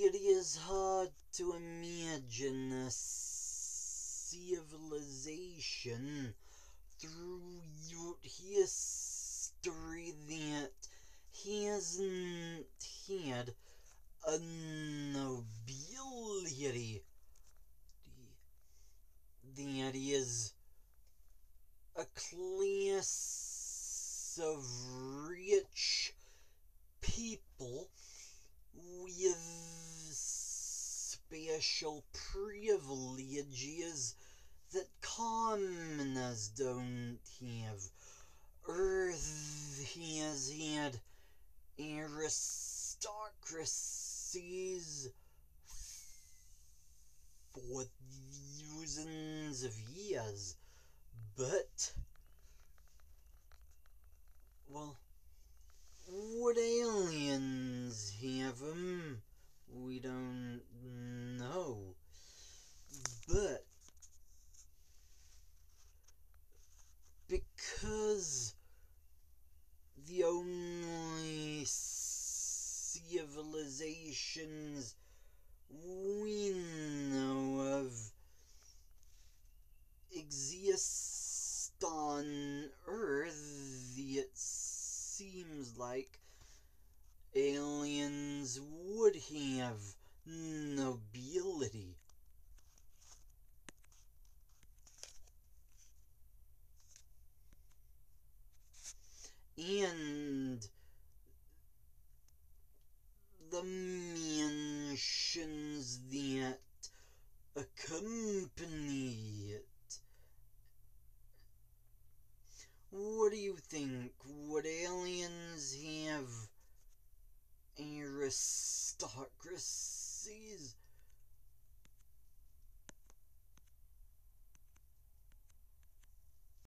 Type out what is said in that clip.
It is hard to imagine a civilization through history that hasn't had a nobility that is a class of rich special privileges that commoners don't have. Earth has had aristocracies for thousands of years, but well, would aliens have them? We don't know, but because the only civilizations we know of exist on Earth, it seems like aliens would have think? Would aliens have aristocracies?